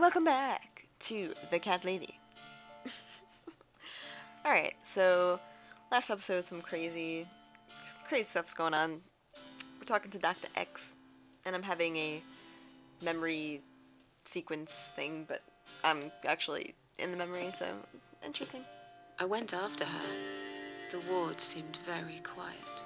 welcome back to The Cat Lady. Alright, so last episode, some crazy, crazy stuff's going on. We're talking to Dr. X, and I'm having a memory sequence thing, but I'm actually in the memory, so interesting. I went after her. The ward seemed very quiet.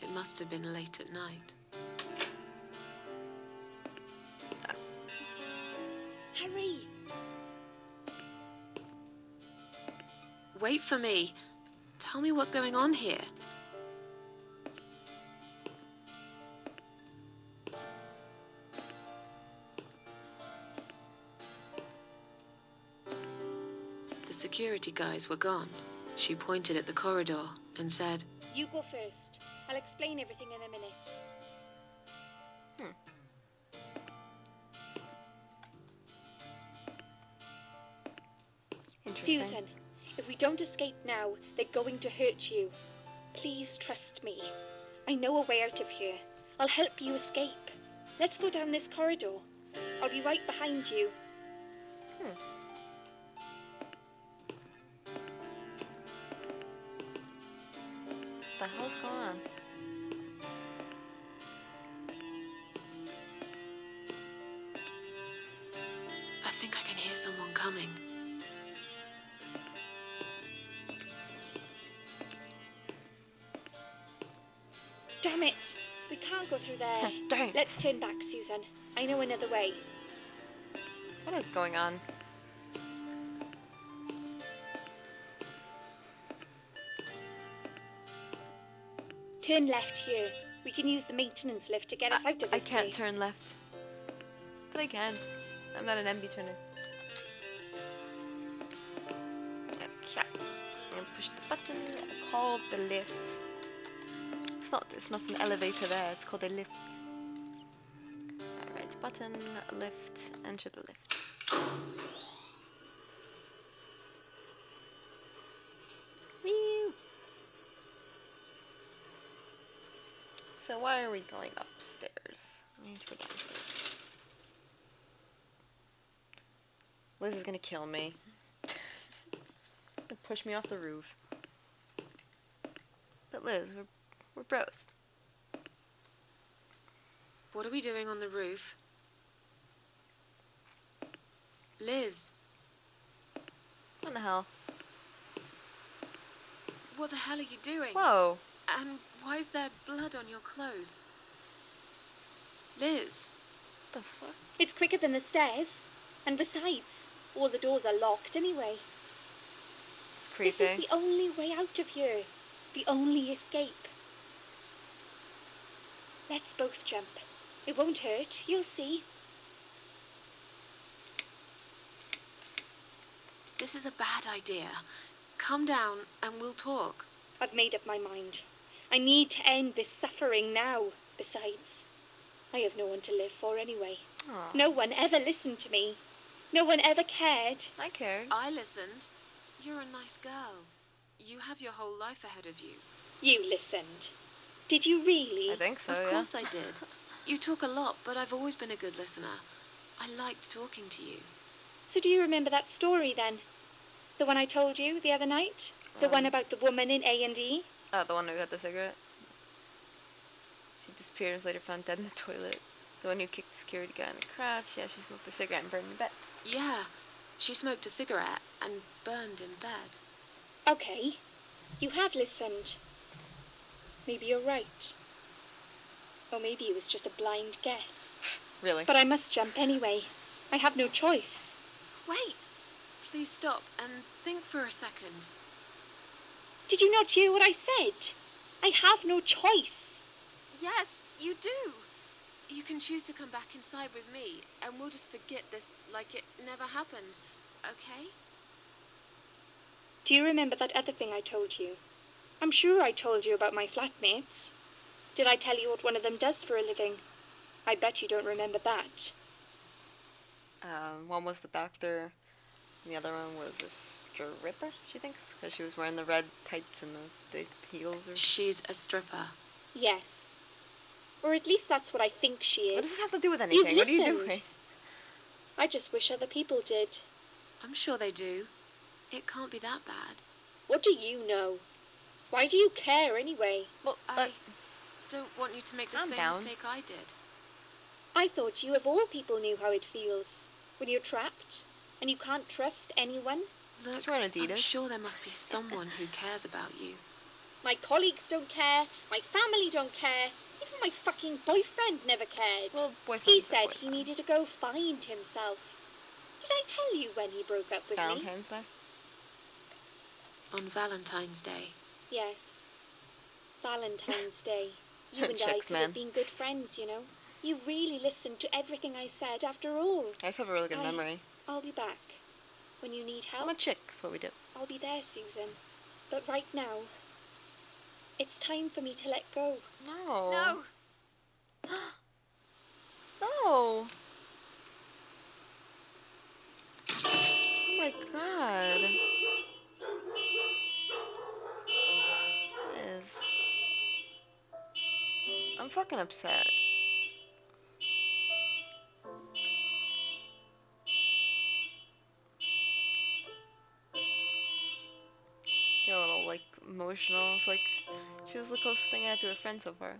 It must have been late at night. Hurry! Wait for me. Tell me what's going on here. The security guys were gone. She pointed at the corridor and said, You go first. I'll explain everything in a minute. Interesting. Susan, if we don't escape now, they're going to hurt you. Please trust me. I know a way out of here. I'll help you escape. Let's go down this corridor. I'll be right behind you. What the hell's going on? Go through there. Don't. Let's turn back, Susan. I know another way. What is going on? Turn left here. We can use the maintenance lift to get us out of this I can't place. turn left. But I can't. I'm not an MB turner. Okay. And push the button. Call the lift. It's not. It's not an elevator there. It's called a lift. Alright. Button. Lift. Enter the lift. So why are we going upstairs? We need to go downstairs. Liz is gonna kill me. Push me off the roof. But Liz, we're we're bros. What are we doing on the roof? Liz, What the hell? what the hell are you doing? Whoa! And why is there blood on your clothes? Liz, What the fuck? It's quicker than the stairs. And besides, all the doors are locked anyway. It's This is the only way out of here. The only escape. Let's both jump. It won't hurt. You'll see. this is a bad idea. Come down and we'll talk. I've made up my mind. I need to end this suffering now. Besides, I have no one to live for anyway. Aw, No one ever listened to me. No one ever cared. I cared. I listened. You're a nice girl. You have your whole life ahead of you. You listened. Did you really? I think so. of yeah. course I did. You talk a lot, but I've always been a good listener. I liked talking to you. So do you remember that story then? The one I told you the other night? The Um, one about the woman in A and E? Oh, the one who had the cigarette. She disappeared and was later found dead in the toilet. The one who kicked the security guy in the crotch. Yeah, she smoked a cigarette and burned in bed. Yeah, she smoked a cigarette and burned in bed. Okay. You have listened. Maybe you're right. Or maybe it was just a blind guess. Really? But I must jump anyway. I have no choice. Wait! Please stop and think for a second. Did you not hear what I said? I have no choice. Yes, you do! You can choose to come back inside with me, and we'll just forget this like it never happened, okay? Do you remember that other thing I told you? I'm sure I told you about my flatmates. Did I tell you what one of them does for a living? I bet you don't remember that. Um, one was the doctor, and the other one was a stripper, she thinks, because she was wearing the red tights and the, the heels. Or... She's a stripper. Yes. Or at least that's what I think she is. What does is. this have to do with anything? What are you doing? I just wish other people did. I'm sure they do. It can't be that bad. What do you know? Why do you care anyway? Well, I uh, don't want you to make the same down. mistake I did. I thought you of all people knew how it feels when you're trapped and you can't trust anyone. Look, Just wear an I'm sure there must be someone who cares about you. My colleagues don't care, my family don't care, even my fucking boyfriend never cared. well, boyfriend. He said he needed to go find himself. Did I tell you when he broke up with me? Valentine's Day. On Valentine's Day. Yes. Valentine's Day. You and I Chicks, could man. have been good friends, you know. You really listened to everything I said after all. I just have a really good I- memory. I'll be back. When you need help. I'm a chick. That's what we do. I'll be there, Susan. But right now, it's time for me to let go. No. No! No. Oh my god. I'm fucking upset. Get a little like emotional. It's like she was the closest thing I had to a friend so far.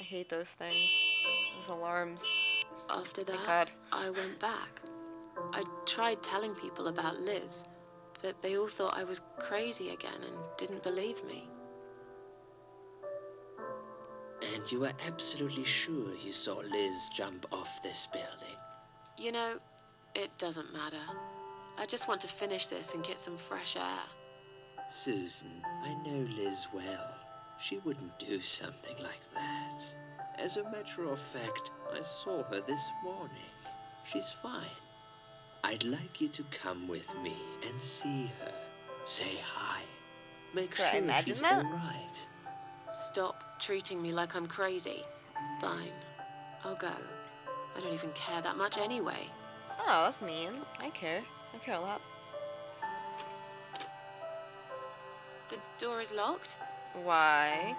I hate those things. Those alarms. After that. I went back. I tried telling people about Liz, but they all thought I was crazy again and didn't believe me. And you were absolutely sure you saw Liz jump off this building? You know, it doesn't matter. I just want to finish this and get some fresh air. Susan, I know Liz well. She wouldn't do something like that. As a matter of fact, I saw her this morning. She's fine. I'd like you to come with me and see her. Say hi. Make Could I sure imagine she's that? alright. Stop treating me like I'm crazy. Fine. I'll go. I don't even care that much anyway. Oh, that's mean. I care. I care a lot. The door is locked? Why?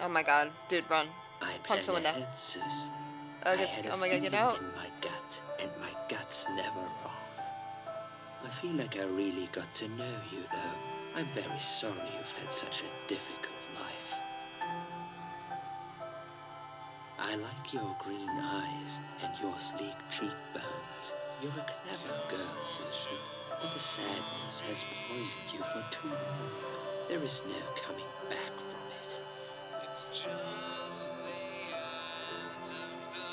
Oh my god. Dude, run. I Punch the plan window. ahead, Susan. Oh, I get, had a oh my god, get out. in my gut, and my gut's never wrong. I feel like I really got to know you, though. I'm very sorry you've had such a difficult life. I like your green eyes and your sleek cheekbones. You're a clever girl, Susan, but the sadness has poisoned you for too long. There is no coming back from it.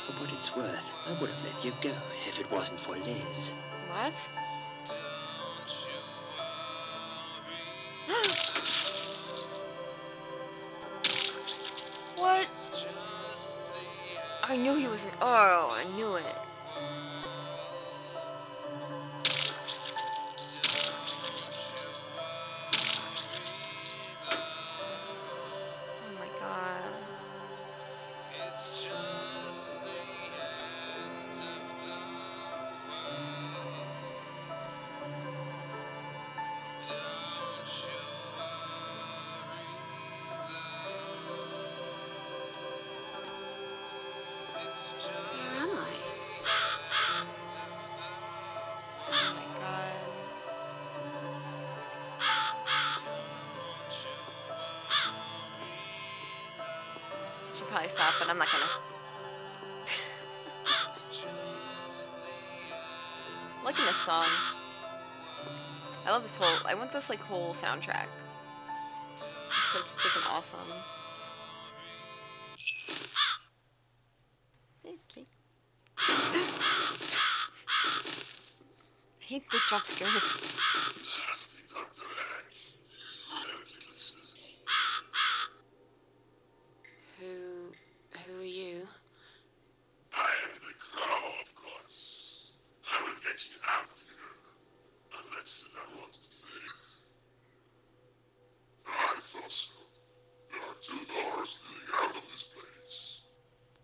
For what it's worth, I would have let you go if it wasn't for Liz. What? what? I knew he was an. Earl. I knew it. Probably stop, but I'm not gonna. I'm liking this song. I love this whole. I want this like whole soundtrack. It's like freaking awesome. Okay. I hate the jump scares. There are two doors leading out of this place.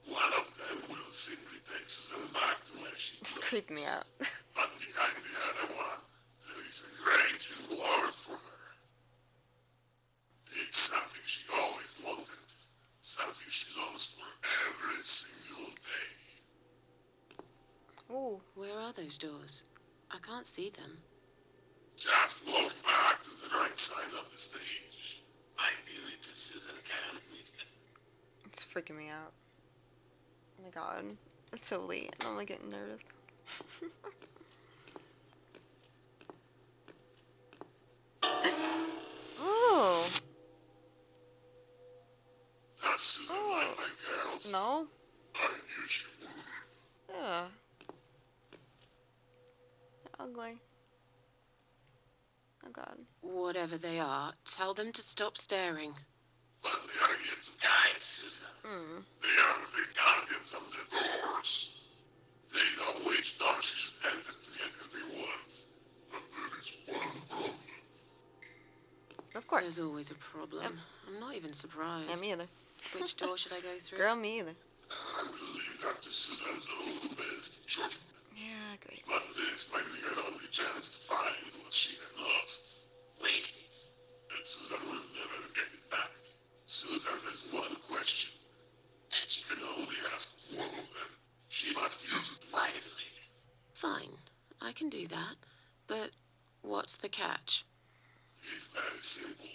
One of them will simply take Susan back to where she It's creeped me out. but behind the other one, there is a great reward for her. It's something she always wanted, something she longs for every single day. Oh, where are those doors? I can't see them. Freaking me out. Oh my god. It's so late and I'm like getting nervous. oh, That's Susan Oh. like my girls. no. I knew she would. Yeah. Ugly. Oh god. Whatever they are, tell them to stop staring. But they are here to guide Susan. Hmm. They are the guardians of the doors. They know which door she should enter to get her rewards. But there is one problem. Of course. There's always a problem. I'm not even surprised. Yeah, me either. Which door should I go through? Girl, me either. I will leave that to Susan's own best judgment. Yeah, great. But this might be her only chance to find what she had lost. Waste it. And Susan will never get it back. Susan has one question. And she can only ask one of them. She must use it wisely. Fine, I can do that. But what's the catch? It's very simple.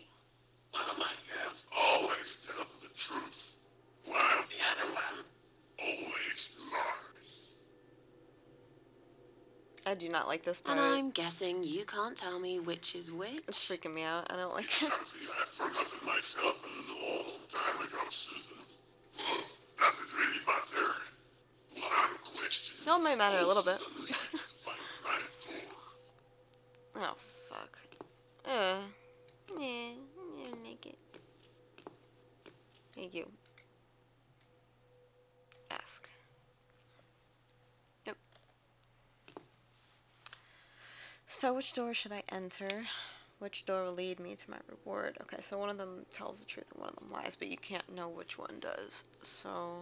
One of my girls always tells the truth, while the other one always lies. I do not like this part. And I'm guessing you can't tell me which is which. It's freaking me out. I don't like It's it. something I've forgotten myself a long time ago, Susan. But does it really matter? One question. No, it might matter a little bit. leads to find the right door. Oh, fuck. Uh. Yeah, you're naked. Thank you. Ask. Yep. So, which door should I enter? Which door will lead me to my reward? Okay, so one of them tells the truth and one of them lies, but you can't know which one does. So.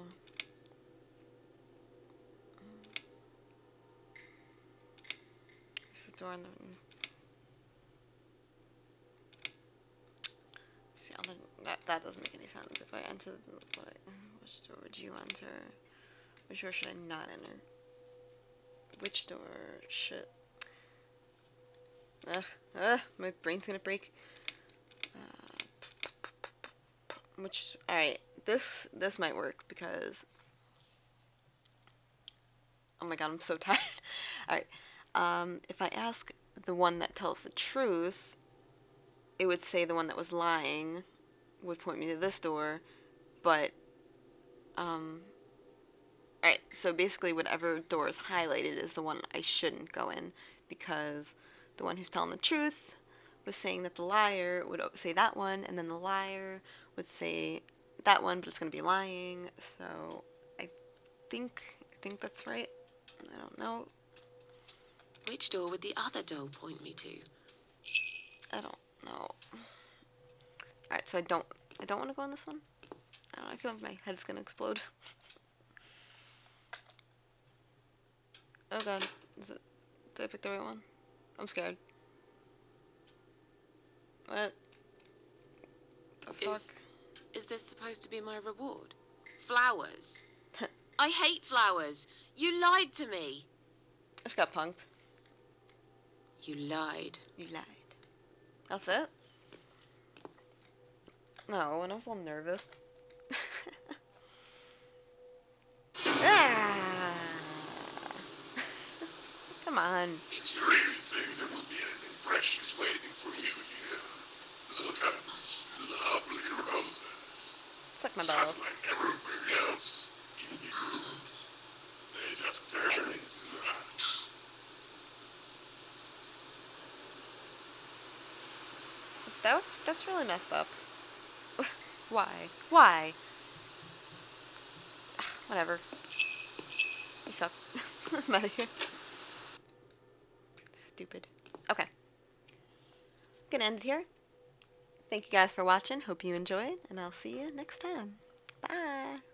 There's the door in the. See, other, that that doesn't make any sense. If I enter, what I, which door would you enter? Which door should I not enter? Which door should? Ugh, ugh, my brain's gonna break. Uh, which? All right, this this might work because. Oh my god, I'm so tired. All right, um, if I ask the one that tells the truth, it would say the one that was lying would point me to this door, but um Alright, so basically whatever door is highlighted is the one I shouldn't go in because the one who's telling the truth was saying that the liar would say that one and then the liar would say that one but it's going to be lying. So I think I think that's right. I don't know. Which door would the other doll point me to? I don't know. Alright, so I don't I don't want to go on this one. I don't know, I feel like my head's gonna explode. oh god. Is it did I pick the right one? I'm scared. What? The fuck? Is, is this supposed to be my reward? Flowers. I hate flowers. You lied to me. I just got punked. You lied. You lied. That's it? No, and I was all nervous. Come on. Did you really think there would be anything precious waiting for you here? Look at the lovely roses. Suck my Just balls. like everything else in. They just turn into ash. That's that's really messed up. Why? Why? Ugh, whatever. You suck. I'm out of here. Stupid. Okay. Gonna end it here. Thank you guys for watching. Hope you enjoyed, and I'll see you next time. Bye.